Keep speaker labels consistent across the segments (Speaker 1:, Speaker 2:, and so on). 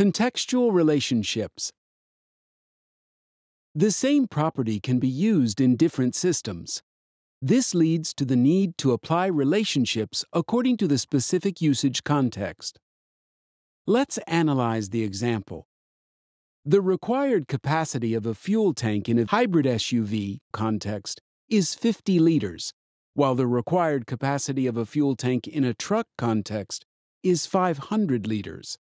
Speaker 1: Contextual relationships. The same property can be used in different systems. This leads to the need to apply relationships according to the specific usage context. Let's analyze the example. The required capacity of a fuel tank in a hybrid SUV context is 50 liters, while the required capacity of a fuel tank in a truck context is 500 liters.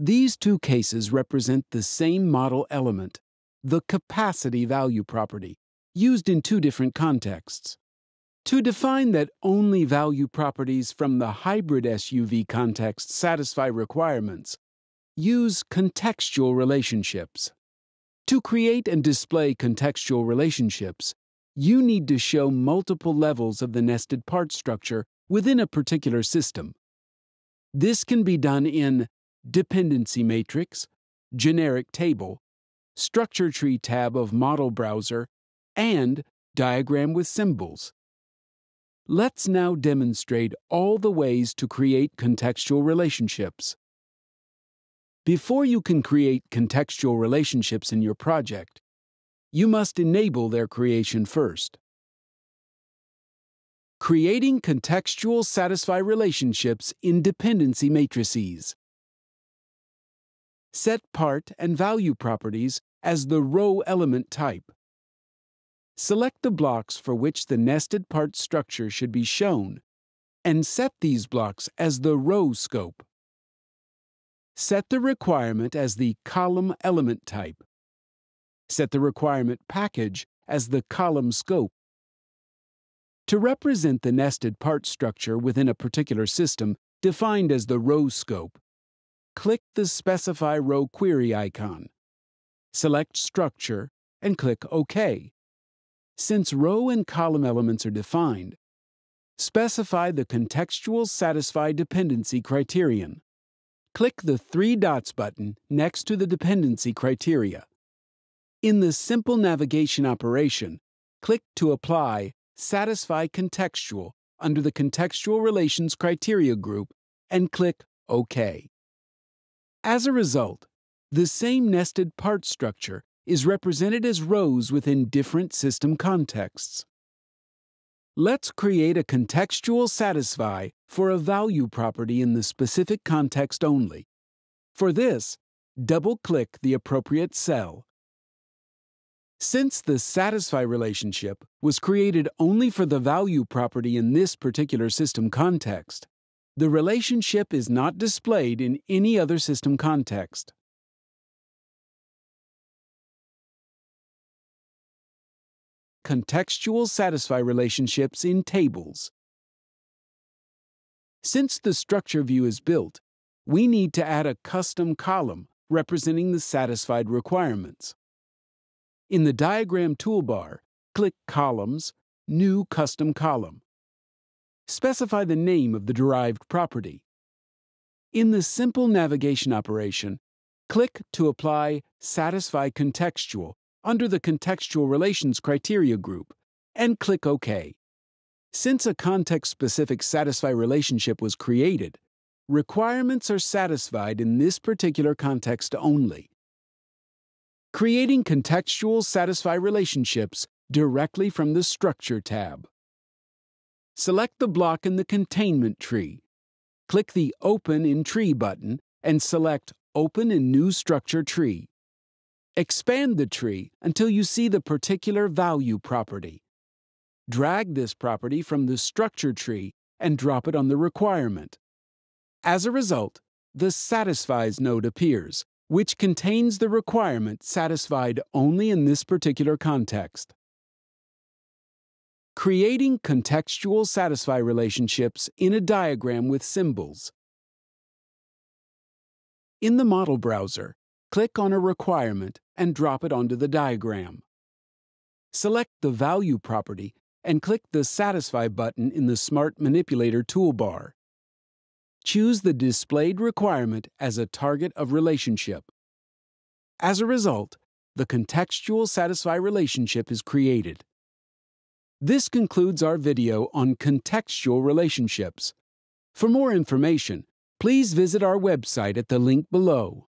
Speaker 1: These two cases represent the same model element, the capacity value property, used in two different contexts. To define that only value properties from the hybrid SUV context satisfy requirements, use contextual relationships. To create and display contextual relationships, you need to show multiple levels of the nested part structure within a particular system. This can be done in Dependency Matrix, Generic Table, Structure Tree tab of Model Browser, and Diagram with Symbols. Let's now demonstrate all the ways to create contextual relationships. Before you can create contextual relationships in your project, you must enable their creation first. Creating contextual satisfy relationships in dependency matrices. Set part and value properties as the row element type. Select the blocks for which the nested part structure should be shown, and set these blocks as the row scope. Set the requirement as the column element type. Set the requirement package as the column scope. To represent the nested part structure within a particular system defined as the row scope, click the Specify Row Query icon. Select Structure and click OK. Since row and column elements are defined, specify the contextual satisfy dependency criterion. Click the three dots button next to the dependency criteria. In the simple navigation operation, click to apply Satisfy Contextual under the Contextual Relations Criteria group and click OK. As a result, the same nested part structure is represented as rows within different system contexts. Let's create a contextual satisfy for a value property in the specific context only. For this, double-click the appropriate cell. Since the satisfy relationship was created only for the value property in this particular system context, the relationship is not displayed in any other system context. Contextual satisfy relationships in tables. Since the structure view is built, we need to add a custom column representing the satisfied requirements. In the diagram toolbar, click Columns, New Custom Column. Specify the name of the derived property. In the simple navigation operation, click to apply Satisfy Contextual under the Contextual Relations Criteria group and click OK. Since a context-specific satisfy relationship was created, requirements are satisfied in this particular context only. Creating contextual satisfy relationships directly from the Structure tab. Select the block in the containment tree. Click the Open in Tree button and select Open in New Structure Tree. Expand the tree until you see the particular value property. Drag this property from the structure tree and drop it on the requirement. As a result, the Satisfies node appears, which contains the requirement satisfied only in this particular context. Creating contextual satisfy relationships in a diagram with symbols. In the model browser, click on a requirement and drop it onto the diagram. Select the Value property and click the Satisfy button in the Smart Manipulator toolbar. Choose the displayed requirement as a target of relationship. As a result, the contextual satisfy relationship is created. This concludes our video on contextual relationships. For more information, please visit our website at the link below.